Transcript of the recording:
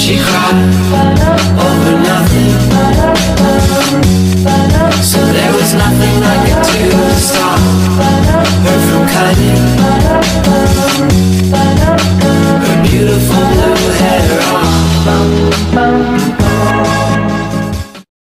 She cried over nothing. So there was nothing I